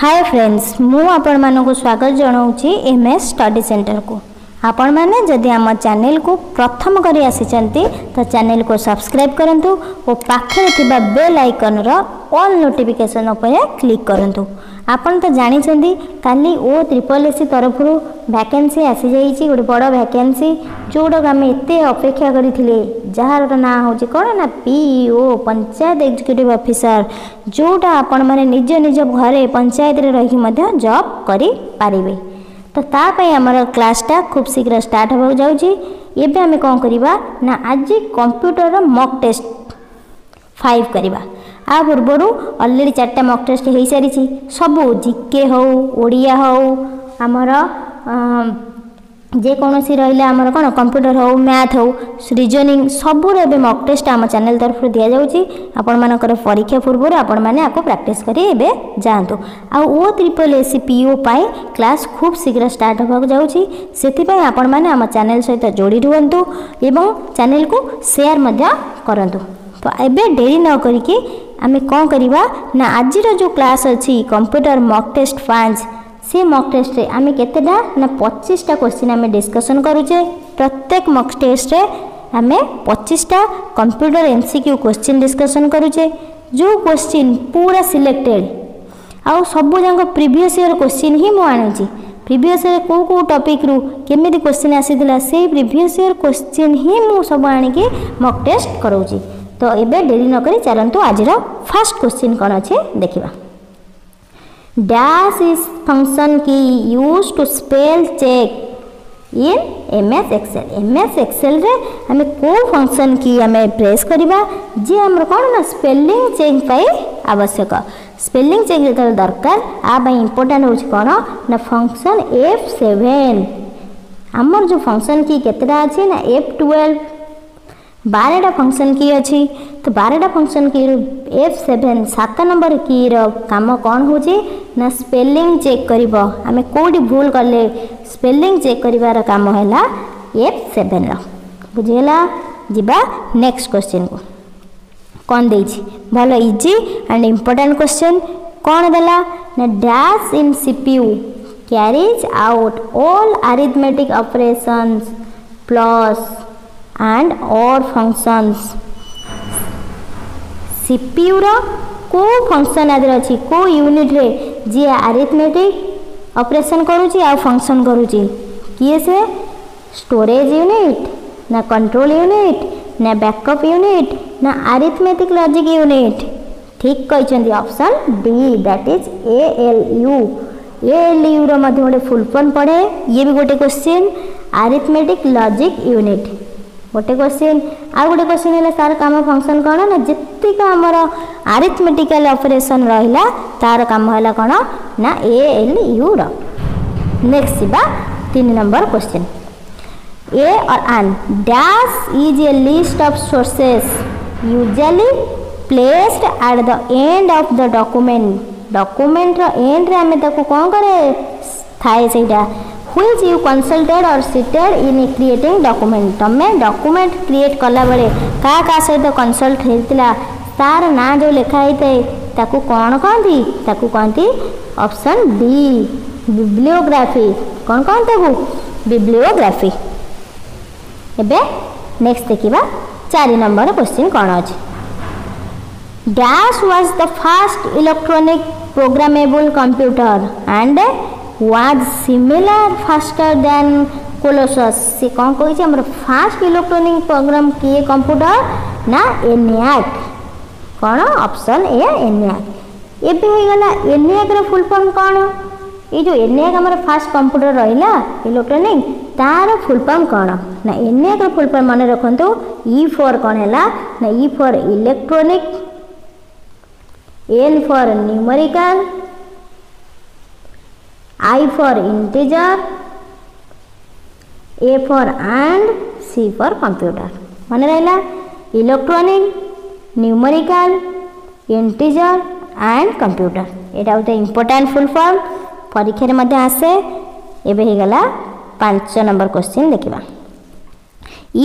Hi friends मुँह आपण स्वागत जनाऊँ एम एस स्टडी सेन्टर को ଆପଣମାନେ ଯଦି ଆମ ଚ୍ୟାନେଲକୁ ପ୍ରଥମ କରି ଆସିଛନ୍ତି ତ ଚ୍ୟାନେଲକୁ ସବସ୍କ୍ରାଇବ୍ କରନ୍ତୁ ଓ ପାଖରେ ଥିବା ବେଲ୍ ଆଇକନ୍ର ଅଲ୍ ନୋଟିଫିକେସନ୍ ଉପରେ କ୍ଲିକ୍ କରନ୍ତୁ ଆପଣ ତ ଜାଣିଛନ୍ତି କାଲି ଓ ତ୍ରିପଲ୍ ଏସ୍ ତରଫରୁ ଭ୍ୟାକେନ୍ସି ଆସିଯାଇଛି ଗୋଟେ ବଡ଼ ଭ୍ୟାକେନ୍ସି ଯେଉଁଟାକୁ ଆମେ ଏତେ ଅପେକ୍ଷା କରିଥିଲେ ଯାହାର ନାଁ ହେଉଛି କ'ଣ ନା ପିଇଓ ପଞ୍ଚାୟତ ଏକ୍ଜିକ୍ୟୁଟିଭ୍ ଅଫିସର ଯେଉଁଟା ଆପଣମାନେ ନିଜ ନିଜ ଘରେ ପଞ୍ଚାୟତରେ ରହିକି ମଧ୍ୟ ଜବ୍ କରିପାରିବେ তো তা ପାଇଁ ଆମର କ୍ଲାସ୍ଟା ଖୁବ୍ ଶୀଘ୍ର ଷ୍ଟାର୍ଟ ହେବାକୁ ଯାଉଛି ଏବେ ଆମେ କ'ଣ କରିବା ନା ଆଜି କମ୍ପ୍ୟୁଟରର ମକ୍ ଟେଷ୍ଟ ଫାଇଭ୍ କରିବା ଆ ପୂର୍ବରୁ ଅଲରେଡ଼ି ଚାରିଟା ମକ୍ ଟେଷ୍ଟ ହୋଇସାରିଛି ସବୁ ଜିକେ ହେଉ ଓଡ଼ିଆ ହେଉ ଆମର ଯେକୌଣସି ରହିଲା ଆମର କ'ଣ କମ୍ପ୍ୟୁଟର ହେଉ ମ୍ୟାଥ୍ ହେଉ ରିଜନିଂ ସବୁର ଏବେ ମକ୍ ଟେଷ୍ଟ ଆମ ଚ୍ୟାନେଲ୍ ତରଫରୁ ଦିଆଯାଉଛି ଆପଣମାନଙ୍କର ପରୀକ୍ଷା ପୂର୍ବରୁ ଆପଣମାନେ ଆକୁ ପ୍ରାକ୍ଟିସ୍ କରି ଏବେ ଯାଆନ୍ତୁ ଆଉ O triple A C P O ପାଇଁ କ୍ଲାସ୍ ଖୁବ୍ ଶୀଘ୍ର ଷ୍ଟାର୍ଟ ହେବାକୁ ଯାଉଛି ସେଥିପାଇଁ ଆପଣମାନେ ଆମ ଚ୍ୟାନେଲ୍ ସହିତ ଯୋଡ଼ି ରୁହନ୍ତୁ ଏବଂ ଚ୍ୟାନେଲ୍କୁ ସେୟାର ମଧ୍ୟ କରନ୍ତୁ ତ ଏବେ ଡେରି ନ କରିକି ଆମେ କ'ଣ କରିବା ନା ଆଜିର ଯେଉଁ କ୍ଲାସ୍ ଅଛି କମ୍ପ୍ୟୁଟର ମକ୍ ଟେଷ୍ଟ ପାଞ୍ଚ ସେ ମକ୍ ଟେଷ୍ଟରେ ଆମେ କେତେଟା ନା ପଚିଶଟା କୋଶ୍ଚିନ୍ ଆମେ ଡିସ୍କସନ୍ କରୁଛେ ପ୍ରତ୍ୟେକ ମକ୍ ଟେଷ୍ଟରେ ଆମେ ପଚିଶଟା computer M C Q question discussion କରୁଛେ ଯେଉଁ କୋଶ୍ଚିନ୍ ପୁରା ସିଲେକ୍ଟେଡ଼୍ ଆଉ ସବୁଯାକ ପ୍ରିଭିୟସ୍ ଇୟର୍ କୋଶ୍ଚିନ୍ ହିଁ ମୁଁ ଆଣିଛି ପ୍ରିଭିୟସ୍ ଇୟର୍ କେଉଁ କେଉଁ ଟପିକ୍ରୁ କେମିତି କୋଶ୍ଚିନ୍ ଆସିଥିଲା ସେଇ ପ୍ରିଭିୟସ୍ ଇୟର୍ କୋଶ୍ଚିନ୍ ହିଁ ମୁଁ ସବୁ ଆଣିକି ମକ୍ ଟେଷ୍ଟ କରାଉଛି ତ ଏବେ ଡେରି ନକରି ଚାଲନ୍ତୁ ଆଜିର ଫାର୍ଷ୍ଟ କୋଶ୍ଚିନ୍ କ'ଣ ଅଛି ଦେଖିବା dash is function key used to spell check in M S Excel M S Excel आम कौ फंक्शन की आम प्रेस करवा जे आम कौन ना स्पेलिंग चेक आवश्यक स्पेलींग चेक जो दरकार आप इंपोर्टां हूँ कौन ना फंक्शन एफ सेवेन आमर जो फंक्शन की केतटा अच्छे ना एफ ट्वेल्व ବାରଟା ଫଙ୍କସନ୍ କି ଅଛି ତ ବାରଟା ଫଙ୍କସନ୍ କିରୁ ଏଫ୍ ସେଭେନ୍ ସାତ ନମ୍ବର କିର କାମ କ'ଣ ହେଉଛି ନା ସ୍ପେଲିଂ ଚେକ୍ କରିବ ଆମେ କେଉଁଠି ଭୁଲ କଲେ ସ୍ପେଲିଂ ଚେକ୍ କରିବାର କାମ ହେଲା ଏଫ୍ ସେଭେନ୍ର ବୁଝିଗଲା ଯିବା ନେକ୍ସଟ କ୍ୱେଶ୍ଚିନ୍କୁ କ'ଣ ଦେଇଛି ଭଲ ଇଜି ଆଣ୍ଡ ଇମ୍ପୋର୍ଟାଣ୍ଟ କ୍ୱେଶ୍ଚିନ୍ କ'ଣ ଦେଲା ନା dash in C P U carries out all arithmetic operations plus and और फंक्शंस सीपीयू रो को फंक्शन आदर अच्छी को यूनिट रे जी आरिथमेटिक ऑपरेशन करूँ आ फंक्शन करूँ किए से स्टोरेज यूनिट ना कंट्रोल यूनिट ना बैकअप यूनिट ना आरिथमेटिक लॉजिक यूनिट ठीक कही option D that is A L U A L U row full full form पढ़े ये भी गोटे क्वेश्चन आरिथमेटिक लॉजिक यूनिट ଗୋଟେ କ୍ୱେଶ୍ଚିନ୍ ଆଉ ଗୋଟେ କ୍ୱେଶ୍ଚିନ୍ ହେଲା ତାର କାମ ଫଙ୍କସନ୍ କ'ଣ ନା ଯେତିକ ଆମର ଆରିଥମେଟିକାଲ ଅପରେସନ୍ ରହିଲା ତାର କାମ ହେଲା କ'ଣ ନା ଏ ଏଲ୍ ୟୁର ନେକ୍ସଟ ଯିବା ତିନି ନମ୍ବର କ୍ୱେଶ୍ଚିନ୍ ए और an dash is a list of sources usually placed at the end of the document document ର end ରେ ଆମେ ତାକୁ କ'ଣ କରେ ଥାଏ ସେଇଟା व्हिच यू कनसल्टेड और सीटेड इन क्रिएटिंग डॉक्यूमेंट तुम्हें डॉक्यूमेंट क्रिएट कला बेले क्या क्या सहित कनसल्ट होता तार ना जो लिखाई थे कौन कहती कहती ऑप्शन बी बिब्लियोग्राफी कौन कहते बिब्लियोग्राफी एवं नेक्स्ट देखा चार नंबर क्वेश्चन कौन अच्छे dash was the fast electronic programmable computer and was similar faster than Colossus से कौन कोई चे फास्ट इलेक्ट्रॉनिक प्रोग्राम किए कंप्यूटर ना ENIAC कौन ऑप्शन ए ENIAC एबे हे गला ENIAC फुल फॉर्म कौन ये जो ENIAC हमर फास्ट कंप्यूटर रहा इलेक्ट्रॉनिक तार फुल फॉर्म कौन ना ENIAC रे फुल फॉर्म माने रखंतु तो E फॉर कौन है ना E for electronic N for numerical I for integer, A for and, C for computer. मन रहा electronic numerical integer and computer यहाँ गोटे इम्पोर्टाट फुल फर्म परीक्षार आसे एवं होगा पांच नंबर क्वेश्चन देखा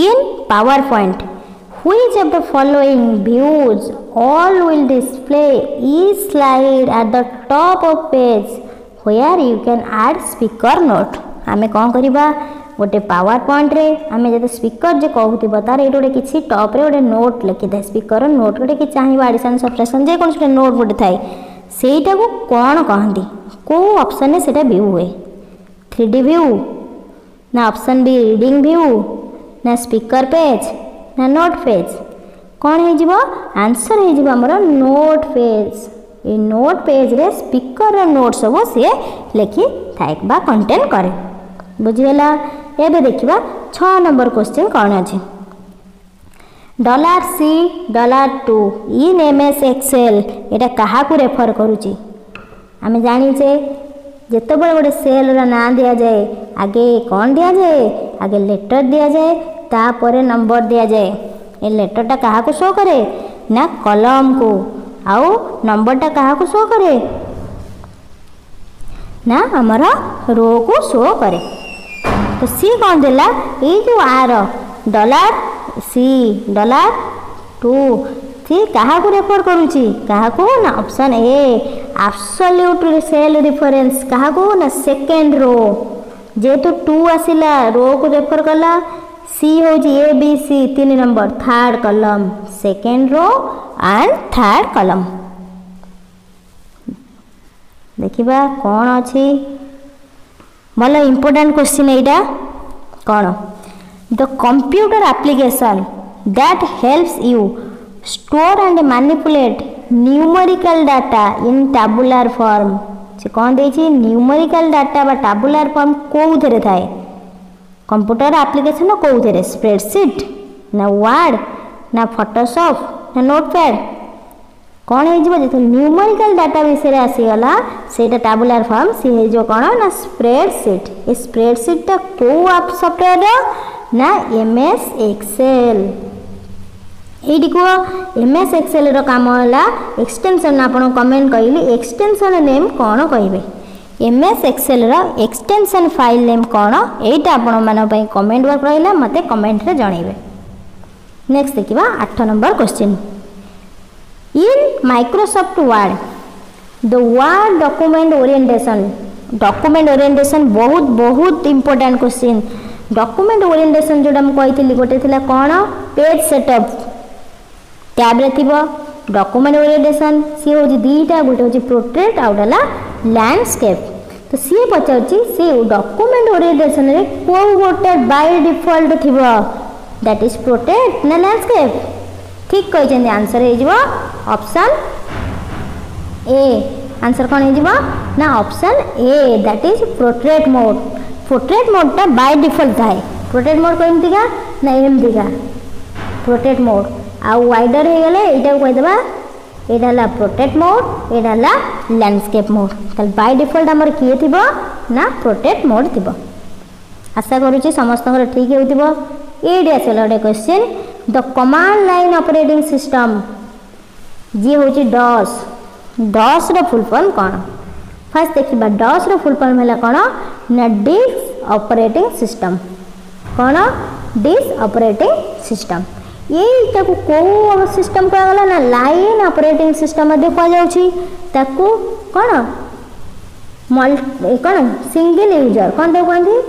in PowerPoint which of the following views all will display each slide at the top of page where you can add speaker note आम कौन करवा गोटे पावर पॉइंट आम जो स्पीकर जो कह तार ये गोटे किसी टप्रे गए नोट था स्पीकर नोट गोटे कि चाहिए आडिशन सफ्रेसन जेको गोटे नोट गोटे थाए से कौन कहते कौ अपसन से भ्यू हुए थ्री डी भ्यू ना अपसन बी रिडिंग भ्यू ना स्पीकर पेज ना नोट पेज कौन हो आंसर होमर नोट पेज ଏ ନୋଟ୍ ପେଜ୍ରେ ସ୍ପିକର୍ର ନୋଟ୍ ସବୁ ସିଏ ଲେଖିଥାଏ ବା କଣ୍ଟେଣ୍ଟ କରେ ବୁଝିଗଲା ଏବେ ଦେଖିବା ଛଅ ନମ୍ବର କ୍ୱେଶ୍ଚିନ୍ କ'ଣ ଅଛି dollar C dollar two in M S Excel ଏଇଟା କାହାକୁ ରେଫର୍ କରୁଛି ଆମେ ଜାଣିଛେ ଯେତେବେଳେ ଗୋଟେ ସେଲ୍ର ନାଁ ଦିଆଯାଏ ଆଗେ କ'ଣ ଦିଆଯାଏ ଆଗେ ଲେଟର ଦିଆଯାଏ ତାପରେ ନମ୍ବର ଦିଆଯାଏ ଏ ଲେଟରଟା କାହାକୁ ଶୋ କରେ ନା କଲମକୁ ଆଉ ନମ୍ବରଟା କାହାକୁ ଶୋ କରେ ନା ଆମର ରୋକୁ ଶୋ କରେ ତ ସିଏ କ'ଣ ଦେଲା ଏଇ ଯେଉଁ ଆର ଡଲାର ସି ଡଲାର ଟୁ ସେ କାହାକୁ ରେଫର କରୁଛି କାହାକୁ ନା option A absolute cell reference କାହାକୁ ନା ସେକେଣ୍ଡ ରୋ ଯେହେତୁ ଟୁ ଆସିଲା ରୋକୁ ରେଫର କଲା सी हूँ ए बी सी तीन number third column second row and third column देखा कौन अच्छी भल इंपोर्टाट क्वेश्चन यहाँ कौन the computer application that helps you store and manipulate numerical data in tabular form से कौन देखिए न्यूमेरिकल डाटा बा टाबुलर फॉर्म कौन थे थाए କମ୍ପ୍ୟୁଟର ଆପ୍ଲିକେସନ୍ କେଉଁଥିରେ ସ୍ପ୍ରେଡ଼ସିଟ୍ ନା ୱାର୍ଡ଼ ନା ଫଟୋସପ୍ ନା ନୋଟପ୍ୟାଡ଼୍ କ'ଣ ହେଇଯିବ ଯେତେବେଳେ ନ୍ୟୁମରିକାଲ ଡାଟା ବିଷୟରେ ଆସିଗଲା ସେଇଟା ଟାବୁଲାର ଫର୍ମ ସିଏ ହେଇଯିବ କ'ଣ ନା ସ୍ପ୍ରେଡ଼ସିଟ୍ ଏ ସ୍ପ୍ରେଡ଼ସିଟ୍ଟା କେଉଁ ଆପ୍ ସଫ୍ଟୱେର୍ର ନା ଏମ୍ ଏସ୍ ଏକ୍ସେଲ୍ ଏଇଠି କୁହ ଏମ୍ ଏସ୍ ଏକ୍ସେଲ୍ର କାମ ହେଲା ଏକ୍ସଟେନସନ୍ ଆପଣ କମେଣ୍ଟ କହିଲି ଏକ୍ସଟେନସନ୍ ନେମ୍ କ'ଣ କହିବେ एम एस एक्सेलर एक्सटेनसन फाइल नेम कौन ଏଇଟା ଆପଣମାନଙ୍କ ପାଇଁ କମେଣ୍ଟ ୱାର୍କ ରହିଲା ମୋତେ କମେଣ୍ଟରେ ଜଣାଇବେ ନେକ୍ସଟ ଦେଖିବା ଆଠ number question in Microsoft the Word document orientation document orientation बहुत बहुत इंपोर्टाट क्वेश्चन डॉक्यूमेंट ओरिएंटेशन जो कही गोटे थी कौन पेज सेटअप टैब्रे थी डॉक्यूमेंट ओरिएंटेशन सी हूँ दीटा गोटे हूँ प्रोट्रेट आउट है landscape. ତ ସିଏ ପଚାରୁଛି ସେ ଡକୁମେଣ୍ଟ ଓରିଏଣ୍ଟେସନରେ କେଉଁ ଗୋଟେ ବାଇ ଡିଫଲ୍ଟ ଥିବ ଦ୍ୟାଟ୍ ଇଜ୍ ପ୍ରୋଟେକ୍ଟ ନା ଲ୍ୟାଣ୍ଡସ୍କେପ୍ ଠିକ୍ କହିଛନ୍ତି ଆନ୍ସର ହେଇଯିବ ଅପସନ୍ ଏ ଆନ୍ସର କ'ଣ ହେଇଯିବ ନା option A that is portrait mode portrait ମୋଡ୍ଟା by default ଥାଏ ପ୍ରୋଟ୍ରେଟ୍ ମୋଡ୍ କେମିତିକା ନା ଏମିତିକା ପ୍ରୋଟ୍ରେଟ୍ ମୋଡ୍ ଆଉ ୱାଇଡର୍ ହେଇଗଲେ ଏଇଟାକୁ କହିଦେବା यहाँ प्रोटेक्ट मोड यहाँ लैंडस्केप मोड तल बाय डिफॉल्ट आमर किए थी ना प्रोटेक्ट मोड थी आशा करुच्चे समस्त ठीक होगा गोटे question the command line operating system जी हूँ डस डस रुलफर्म कौन फास्ट देखा डस रुलफर्म है कौन ना डिस्क ऑपरेटिंग सिस्टम कौन डिस्क ऑपरेटिंग सिस्टम यही सिस्टम कर गला ना लाइन अपरेटिंग सिस्टम कह जा कौन मल्टी कौन सिंगल यूजर कौन देख पाती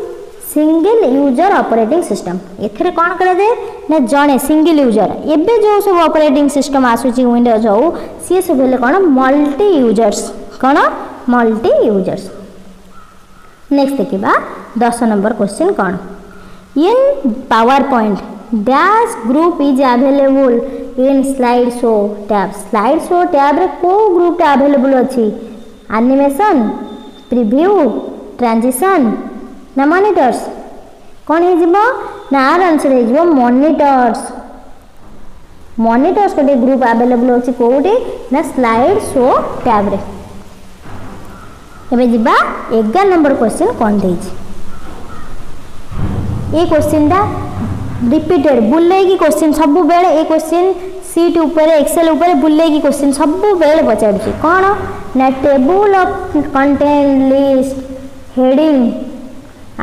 सिंगल यूजर ऑपरेटिंग सिस्टम एथेर कौन कराए ना जड़े सिंगल यूजर एवं जो सब ऑपरेटिंग सिस्टम आसूस विंडोज हूँ सी सब कौन मल्टी यूजर्स कौन मल्टी यूजर्स नेक्स्ट देखा दस नंबर क्वेश्चन कौन in PowerPoint dash group is available in slide show tab slide show tab रे को group टा available अछि animation preview transition ना monitors कौन है जीवो ना आर आंसर है जीवो monitors monitors गोटे group available अछि कोउटे ना slide show tab रे एबे जीवा 11 नंबर क्वेश्चन कोन देछि ए क्वेश्चन दा ରିପିଟେଡ୍ ବୁଲେଇକି କୋଶ୍ଚିନ୍ ସବୁବେଳେ ଏ କୋଶ୍ଚିନ୍ ସିଟ୍ ଉପରେ ଏକ୍ସେଲ୍ ଉପରେ ବୁଲେଇକି କୋଶ୍ଚିନ୍ ସବୁବେଳେ ପଚାରୁଛି କ'ଣ ନା table of content list heading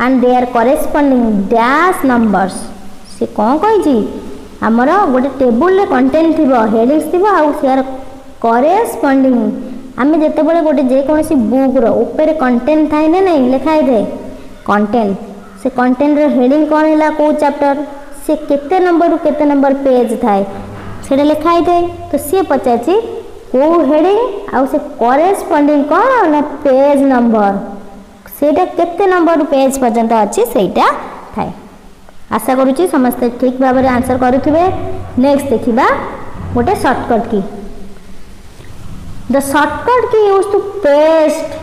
and there are corresponding dash numbers ସେ କ'ଣ କହିଛି ଆମର ଗୋଟେ ଟେବୁଲ୍ରେ କଣ୍ଟେଣ୍ଟ ଥିବ ହେଡ଼ିଂସ ଥିବ ଆଉ ସେୟାର କରେସ୍ପଣ୍ଡିଂ ଆମେ ଯେତେବେଳେ ଗୋଟେ ଯେକୌଣସି ବୁକ୍ର ଉପରେ କଣ୍ଟେଣ୍ଟ ଥାଏ ନା ନାହିଁ ଲେଖା ହେଇଥାଏ କଣ୍ଟେଣ୍ଟ ସେ କଣ୍ଟେଣ୍ଟର ହେଡ଼ିଂ କ'ଣ ହେଲା କେଉଁ ଚାପ୍ଟର से केते नंबर रु केते नंबर पेज थाए सेटा लिखाई थाए तो से पचाय छे को हेडिंग आ से करेस्पोंडिंग कोन ने पेज नंबर सेटा केते नंबर रु पेज पजंत अछि सेटा थाए आशा करू छी समस्त ठीक बाबर आंसर करथुबे नेक्स्ट देखिबा गोटे shortcut key the shortcut key use to paste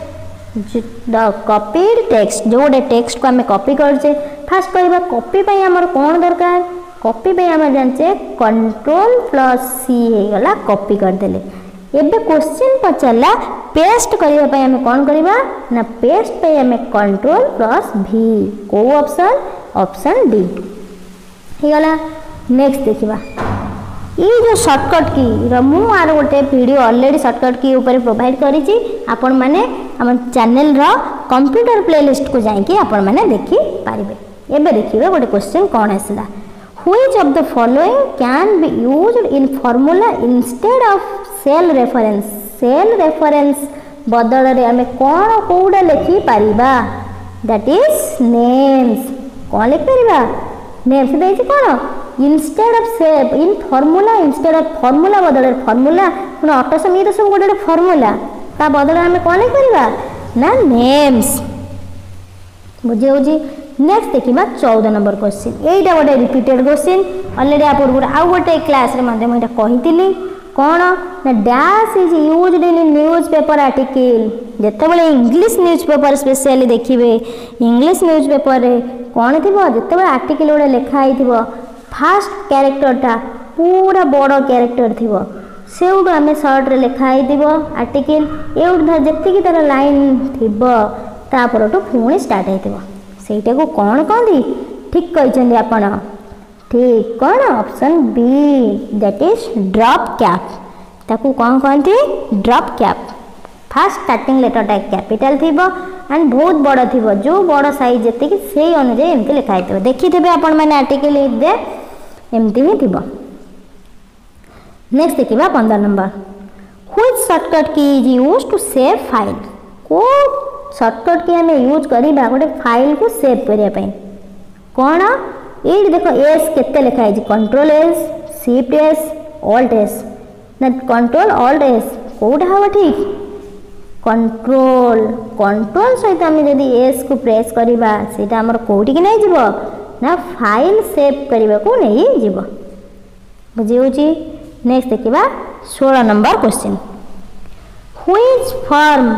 the copied text ଯେଉଁଟା ଟେକ୍ସଟକୁ ଆମେ କପି କରୁଛେ ଫାଷ୍ଟ କହିବା କପି ପାଇଁ ଆମର କ'ଣ ଦରକାର କପି ପାଇଁ ଆମେ ଜାଣିଛେ କଣ୍ଟ୍ରୋଲ ପ୍ଲସ୍ ସି ହେଇଗଲା କପି କରିଦେଲେ ଏବେ କୋଶ୍ଚିନ୍ ପଚାରିଲା ପେଷ୍ଟ କରିବା ପାଇଁ ଆମେ କ'ଣ କରିବା ନା ପେଷ୍ଟ ପାଇଁ ଆମେ କଣ୍ଟ୍ରୋଲ ପ୍ଲସ୍ ଭି କେଉଁ ଅପସନ୍ ଅପସନ୍ ଡି ହେଇଗଲା ନେକ୍ସଟ ଦେଖିବା जो सर्टकट की मुझे गोटे भिड अलरेडी सर्टकट कि प्रोभाइड करम चेल रंप्यूटर प्ले लिस्ट को जाने देखिपर एवं देखिए गोटे क्वेश्चन कौन आसा which of the following can be use in formula instead of cell reference cell reference बदल कौन कौटा लिखिपर दैट इज नेम्स कौन लिखिपर नेम्स दे कौन इनस्टेड अफ से in formula instead of formula बदल फर्मूला फर्मुला अटोसम इटोसम गोटे गोटे फर्मुला ता बदल आम कौन लिखा ना नेम्स बुझे नेक्स्ट देखा चौदह नंबर क्वेश्चन यही गोटे रिपीटेड क्वेश्चन अलरेडिया पूर्व आउ गोटे क्लास कही कौन ना dash is use in newspaper article जितेबाला English newspaper specially देखिए इंग्लीश न्यूज पेपर में कौन थी जो आर्टिकल गोटे लिखाई थोड़ा ফার্স্ট କ୍ୟାରେକ୍ଟରଟା ପୁରା ବଡ଼ କ୍ୟାରେକ୍ଟର ଥିବ ସେଇଠୁ ଆମେ ସର୍ଟରେ ଲେଖା ହେଇଥିବ ଆର୍ଟିକିଲ୍ ଏଇଠୁ ଯେତିକି ତା'ର ଲାଇନ୍ ଥିବ ତା ପରଠୁ ପୁଣି ଷ୍ଟାର୍ଟ ହେଇଥିବ ସେଇଟାକୁ କ'ଣ କହନ୍ତି ଠିକ୍ କହିଛନ୍ତି ଆପଣ ଠିକ୍ କ'ଣ option B that is drop cap ତାକୁ କ'ଣ କହନ୍ତି ଡ୍ରପ୍ କ୍ୟାପ୍ ଫାର୍ଷ୍ଟ ଷ୍ଟାର୍ଟିଂ ଲେଟର୍ଟା କ୍ୟାପିଟାଲ୍ ଥିବ ଆଣ୍ଡ ବହୁତ ବଡ଼ ଥିବ ଯେଉଁ ବଡ଼ ସାଇଜ୍ ଯେତିକି ସେଇ ଅନୁଯାୟୀ ଏମିତି ଲେଖା ହେଇଥିବ ଦେଖିଥିବେ ଆପଣମାନେ ଆର୍ଟିକିଲ୍ ଇଟ୍ ଦେ एमती ही थी नेक्स्ट देखा पंद्रह number which shortcut key is use to save file को सर्टकट की आम यूज करवा गोटे फाइल को सेव करने कौन ये देख S केखाई control S C S alt S control alt S कौटा हाँ ठीक कंट्रोल कंट्रोल सहित आम जब एस को प्रेस करवा कौटिक नहीं जीव ना फाइल सेव करने को नहीं जीव बुझे नेक्स्ट देखा षोल number question which form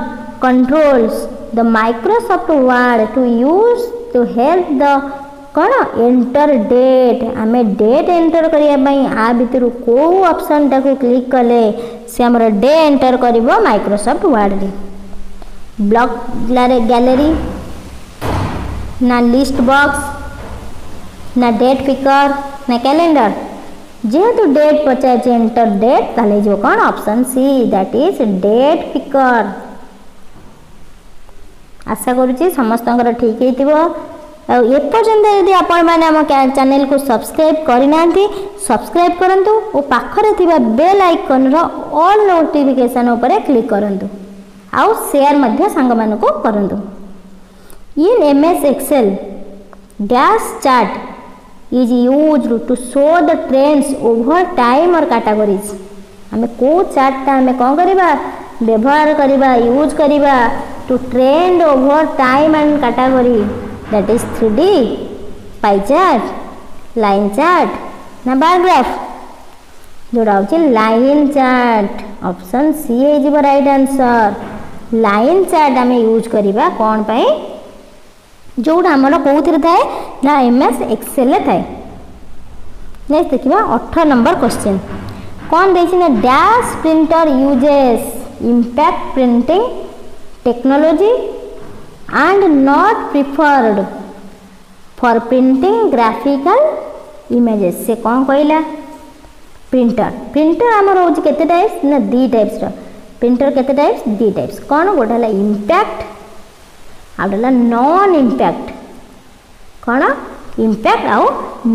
controls the Microsoft Word to use to help the कौन एंटर डेट आम डेट एंटर करने कौ अपसन टाक क्लिक कले से आम डे एंटर कर माइक्रोसफ्ट वार्ड ब्लक ग्यालेरी ना लिस्ट बक्स ना डेट पिकर ना कैलेंडर जेहेतु डेट पचार एंटर डेट तेल जो कौन option C that is date picker आशा कर समस्त तो ठीक है होते तो यदि आप चेल को सब्सक्राइब करना सब्सक्राइब करूँ और पाखे थोड़ा बेल आइकन रल नोटिफिकेसन क्लिक करूँ आउ सेयर सांग मानक करूँ in M S Excel dash chart is use to show the trends over time और कैटेगरीज आम कौ चार्टा आम कौन करवा व्यवहार करवा यूज करवा to trend over time and category that is three D pie chart line chart ना बायोग्राफ जोड़ा हो लाइन चार्ट ऑप्शन सी है राइट आंसर लाइन चार्ट आम यूज करवा कौन पाई ଯେଉଁଟା ଆମର କେଉଁଥିରେ ଥାଏ ନା ଏମ୍ ଏସ୍ ଏକ୍ସେଲ୍ରେ ଥାଏ ନେକ୍ସଟ ଦେଖିବା ଅଠର ନମ୍ବର କ୍ୱେଶ୍ଚିନ୍ କ'ଣ ଦେଇଛି ନା dash printer uses impact printing technology and not preferred for printing graphical images ସେ କ'ଣ କହିଲା ପ୍ରିଣ୍ଟର ପ୍ରିଣ୍ଟର ଆମର ହେଉଛି କେତେ ଟାଇପ୍ସ ନା ଦୁଇ ଟାଇପ୍ସର ପ୍ରିଣ୍ଟର କେତେ ଟାଇପ୍ସ ଦୁଇ ଟାଇପ୍ସ କ'ଣ ଗୋଟେ ହେଲା ଇମ୍ପ୍ୟାକ୍ଟ ಅವೆಲ್ಲ ನಾನ್ ಇಂಪ್ಯಾಕ್ಟ್ କ'ଣ ଇମ୍ପ୍ୟାକ୍ଟ ଆଉ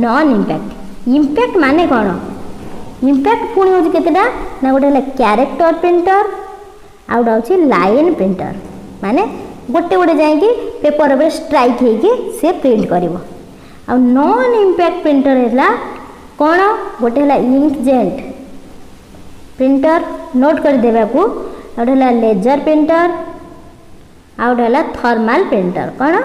ନନ୍ ଇମ୍ପ୍ୟାକ୍ଟ ଇମ୍ପ୍ୟାକ୍ଟ ମାନେ କ'ଣ ଇମ୍ପ୍ୟାକ୍ଟ ପୁଣି ହେଉଛି କେତେଟା ନା ଗୋଟେ ହେଲା କ୍ୟାରେକ୍ଟର ପ୍ରିଣ୍ଟର ଆଉ ଗୋଟେ ହେଉଛି ଲାଇନ୍ ପ୍ରିଣ୍ଟର ମାନେ ଗୋଟେ ଗୋଟେ ଯାଇକି ପେପର ଉପରେ ଷ୍ଟ୍ରାଇକ୍ ହେଇକି ସେ ପ୍ରିଣ୍ଟ କରିବ ଆଉ ନନ୍ ଇମ୍ପ୍ୟାକ୍ଟ ପ୍ରିଣ୍ଟର ହେଲା କ'ଣ ଗୋଟେ ହେଲା ଇଙ୍କ୍ ଜେଣ୍ଟ ପ୍ରିଣ୍ଟର ନୋଟ୍ କରିଦେବାକୁ ଆଉ ଗୋଟେ ହେଲା ଲେଜର୍ ପ୍ରିଣ୍ଟର आ गोटे थर्माल प्रिंटर कौन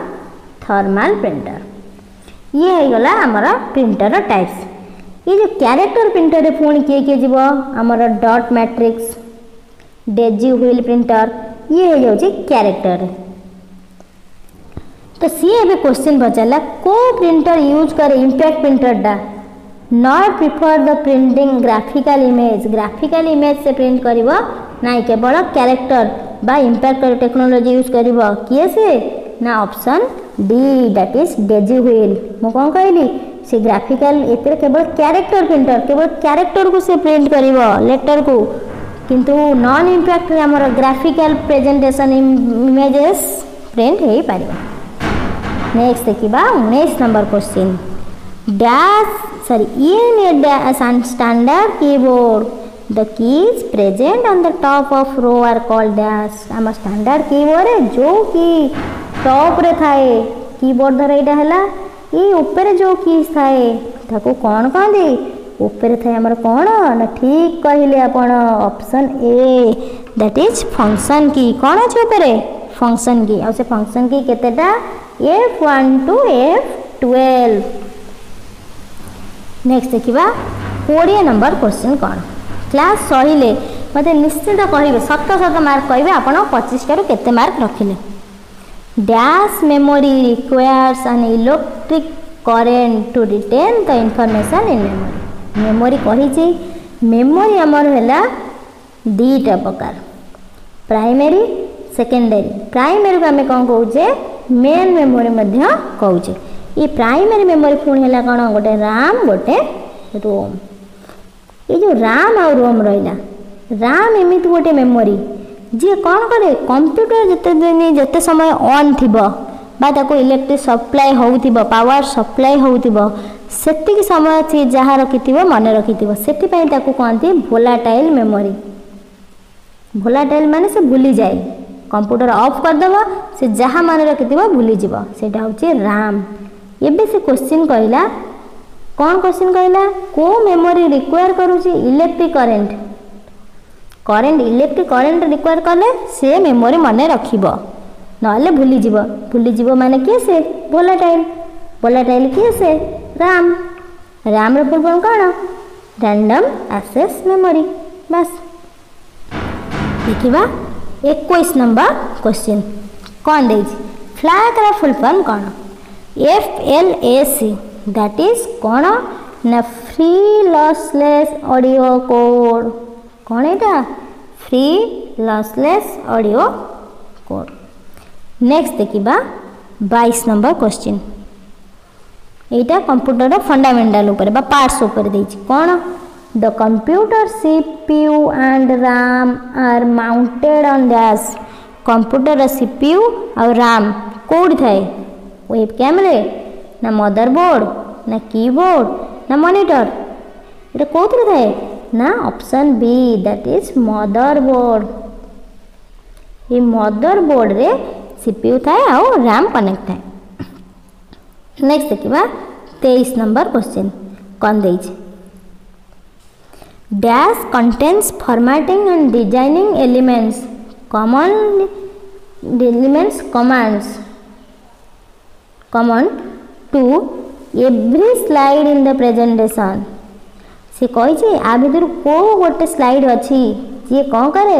थर्माल प्रिंटर ये होगा आमर प्रिंटर टाइप्स ये जो क्यारेक्टर प्रिंटर पुणी किए किए जी आमर dot matrix daisy wheel printer ये हो जाए क्यारेक्टर तो सी एवं क्वेश्चन पचारा को प्रिंटर यूज करे impact प्रिंटरटा not prefer the printing graphical image graphical image से प्रिंट कर ना केवल क्यारेक्टर बा impact टेक्नोलोजी यूज कर किए se ना option D that is daisy wheel mu kon से ग्राफिकल केवल क्यारेक्टर प्रिंटर केवल क्यारेक्टर को से प्रिंट कर लेटर को किंतु नॉन इंपैक्ट रे हमर ग्राफिकल प्रेजेंटेशन इमेजेस प्रिंट हो पार नेक्स्ट देखा उन्नीस नंबर क्वेश्चन डैश सॉरी ये standard keyboard The keys present on the top of row are called as ଆମ ଷ୍ଟାଣ୍ଡାର୍ଡ଼ କୀବୋର୍ଡ ଯେଉଁ କି ଟପ୍ରେ ଥାଏ କୀବୋର୍ଡ଼ର ଏଇଟା ହେଲା ଏଇ ଉପରେ ଯେଉଁ କିଜ୍ ଥାଏ ତାକୁ କ'ଣ କହନ୍ତି ଉପରେ ଥାଏ ଆମର କ'ଣ ନା ଠିକ୍ କହିଲେ ଆପଣ option A that is function key କ'ଣ ଅଛି ଉପରେ ଫଙ୍କସନ୍ କି ଆଉ ସେ ଫଙ୍କସନ୍ କି କେତେଟା F one to F twelve next ଦେଖିବା କୋଡ଼ିଏ ନମ୍ବର କ୍ୱେଶ୍ଚିନ୍ କ'ଣ କ୍ଲାସ୍ ସରିଲେ ମୋତେ ନିଶ୍ଚିନ୍ତ କହିବେ ସତ ସତ ମାର୍କ କହିବେ ଆପଣ ପଚିଶଟାରୁ କେତେ ମାର୍କ ରଖିଲେ dash memory requires an electric current to retain the information in memory memory କହିଛି ମେମୋରି ଆମର ହେଲା ଦୁଇଟା ପ୍ରକାର ପ୍ରାଇମେରୀ ସେକେଣ୍ଡାରୀ ପ୍ରାଇମେରୀକୁ ଆମେ କ'ଣ କହୁଛେ ମେନ୍ ମେମୋରୀ ମଧ୍ୟ କହୁଛେ ଏ ପ୍ରାଇମେରୀ ମେମୋରୀ ପୁଣି ହେଲା କ'ଣ ଗୋଟେ ରାମ୍ ଗୋଟେ ରୋମ୍ एउटा राम आउ रोम रहिला राम एमिति गए मेमोरी करे कम्प्युटर जति दिन जति समय अन थियो इलेक्ट्रिक सप्लाई हौथ्यो पावर सप्लाई हौथ्यो त्यतिक समय चाहिँ जहाँ रकिथ्यो मन रकिथ्योप भोलाटाइल मेमोरी भोलाटाइल मि बुलीजा कम्प्युटर अफ गरिदेब सि जहाँ मन रकिथ्यो बुलीजा राम से ए को कौन क्वेश्चन कहला को memory require electric current current electric current require कले से मेमोरी मन रख ना भूली भूली मान मैंने किए से भोलाटाइल भोलाटाइल किए से राम राम रूप कौन रैंडम एसेस मेमोरी बस देखा एक नंबर क्वेश्चन कौन दे फ्लाग्र फुलफर्म कौन F L A C that is कौन ना फ्री लसलेस ऑडियो कोड कौन एटा free lossless audio code next देखा बैस नंबर क्वेश्चन यहाँ कंप्यूटर फंडामेटाल पार्टस कौन the computer CPU and RAM are mounted on dash computer CPU और RAM कौट थाए वेब कैमरे ना मदर बोर्ड ना कीबोर्ड ना मॉनिटर इटा कौन थाए ना option B that is motherboard ये मदर बोर्ड रे सीपीयू था आउ रैम कनेक्ट थाए नेक्स्ट देखा तेईस नंबर क्वेश्चन कौन the dash contents formatting and designing elements common elements commands command to every slide in the presentation ସେ କହିଛି ଆ ଭିତରୁ କେଉଁ ଗୋଟେ ସ୍ଲାଇଡ୍ ଅଛି ଯିଏ କ'ଣ କରେ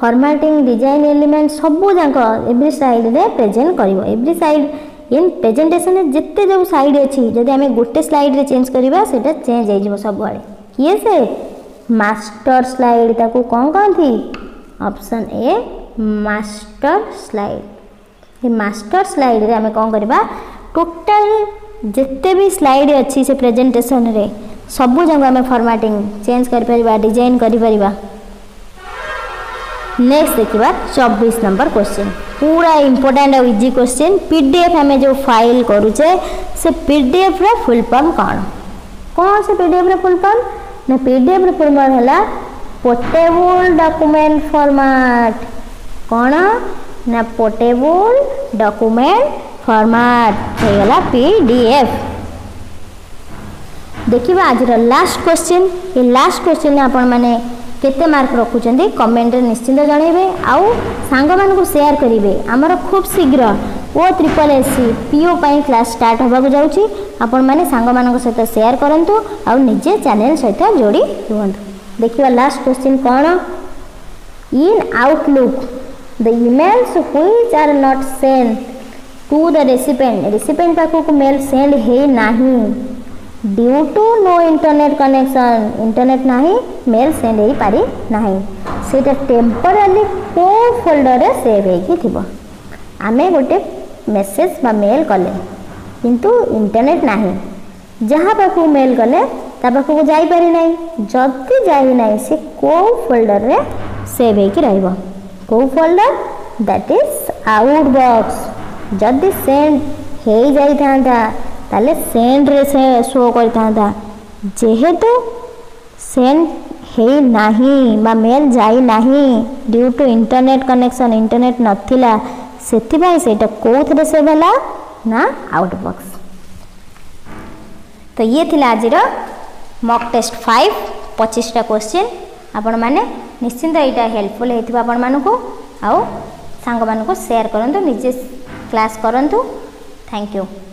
ଫର୍ମାଟିଂ ଡିଜାଇନ୍ ଏଲିମେଣ୍ଟ ସବୁ ଯାକ ଏଭ୍ରି ସ୍ଲାଇଡ଼୍ରେ ପ୍ରେଜେଣ୍ଟ କରିବ ଏଭ୍ରି ସ୍ଲାଇଡ୍ ଇନ୍ ପ୍ରେଜେଣ୍ଟେସନ୍ରେ ଯେତେ ଯେଉଁ ସାଇଡ୍ ଅଛି ଯଦି ଆମେ ଗୋଟେ ସ୍ଲାଇଡ଼୍ରେ ଚେଞ୍ଜ କରିବା ସେଇଟା ଚେଞ୍ଜ ହେଇଯିବ ସବୁଆଡ଼େ କିଏ ସେ ମାଷ୍ଟର ସ୍ଲାଇଡ୍ ତାକୁ କ'ଣ କହନ୍ତି ଅପସନ୍ ଏ ମାଷ୍ଟର ସ୍ଲାଇଡ୍ ଏ ମାଷ୍ଟର ସ୍ଲାଇଡ଼୍ରେ ଆମେ କ'ଣ କରିବା ଟୋଟାଲ ଯେତେ ବି ସ୍ଲାଇଡ଼ ଅଛି ସେ ପ୍ରେଜେଣ୍ଟେସନରେ ସବୁ ଯାକ ଆମେ ଫର୍ମାଟିଂ ଚେଞ୍ଜ କରିପାରିବା ଡିଜାଇନ୍ କରିପାରିବା ନେକ୍ସଟ ଦେଖିବା ଚବିଶ ନମ୍ବର କୋଶ୍ଚିନ୍ ପୁରା ଇମ୍ପୋର୍ଟାଣ୍ଟ ଆଉ easy question P D F ଆମେ ଯେଉଁ ଫାଇଲ୍ କରୁଛେ ସେ ପି ଡି ଏଫ୍ର ଫୁଲ୍ ଫର୍ମ କ'ଣ କ'ଣ ସେ ପି ଡି ଏଫ୍ର ଫୁଲ୍ ଫର୍ମ ନା ପି ଡି ଏଫ୍ର ଫୁଲ୍ ଫର୍ମ ହେଲା ପୋର୍ଟେବୁଲ୍ ଡକୁମେଣ୍ଟ ଫର୍ମାଟ୍ କ'ଣ ନା ପୋର୍ଟେବୁଲ୍ ଡକୁମେଣ୍ଟ ଫର୍ମାଟ୍ ହେଇଗଲା ପି ଡି ଏଫ୍ ଦେଖିବା ଆଜିର ଲାଷ୍ଟ କ୍ୱେଶ୍ଚିନ୍ ଏ ଲାଷ୍ଟ କ୍ୱେଶ୍ଚିନ୍ରେ ଆପଣମାନେ କେତେ ମାର୍କ ରଖୁଛନ୍ତି କମେଣ୍ଟରେ ନିଶ୍ଚିନ୍ତ ଜଣାଇବେ ଆଉ ସାଙ୍ଗମାନଙ୍କୁ ସେୟାର କରିବେ ଆମର ଖୁବ୍ ଶୀଘ୍ର O triple S C PO ପାଇଁ କ୍ଲାସ୍ ଷ୍ଟାର୍ଟ ହେବାକୁ ଯାଉଛି ଆପଣମାନେ ସାଙ୍ଗମାନଙ୍କ ସହିତ ସେୟାର କରନ୍ତୁ ଆଉ ନିଜେ ଚ୍ୟାନେଲ୍ ସହିତ ଯୋଡ଼ି ରୁହନ୍ତୁ ଦେଖିବା ଲାଷ୍ଟ କ୍ୱେଶ୍ଚିନ୍ କ'ଣ in Outlook the emails which are not send to the recipient recipient पाखक mail send है ना due to no internet connection internet ना मेल सेंड हो पारि से टेम्पोरारी कौ फोल्डर सेव हो आम गोटे मेसेज बा मेल कले किंतु इंटरनेट ना जहाँ पाक मेल कले ता जापारी ना जदि जाना से कौ फोल्डर में सेव हो रो folder that is outbox ଯଦି ସେଣ୍ଡ ହେଇଯାଇଥାନ୍ତା ତାହେଲେ ସେଣ୍ଡରେ ସେ ଶୋ କରିଥାନ୍ତା ଯେହେତୁ ସେଣ୍ଡ ହେଇନାହିଁ ବା ମେଲ୍ ଯାଇନାହିଁ due to internet connection internet ନଥିଲା ସେଥିପାଇଁ ସେଇଟା କେଉଁଥିରେ ସେଭ୍ ହେଲା ନା ଆଉଟ୍ ବକ୍ସ ତ ଇଏ ଥିଲା ଆଜିର ମକ୍ ଟେଷ୍ଟ ଫାଇଭ୍ ପଚିଶଟା କୋଶ୍ଚିନ୍ ଆପଣମାନେ ନିଶ୍ଚିନ୍ତ ଏଇଟା ହେଲ୍ପଫୁଲ୍ ହେଇଥିବ ଆପଣମାନଙ୍କୁ ଆଉ ସାଙ୍ଗମାନଙ୍କୁ ସେୟାର କରନ୍ତୁ ନିଜେ କ୍ଲାସ୍ କରନ୍ତୁ ଥ୍ୟାଙ୍କ ୟୁ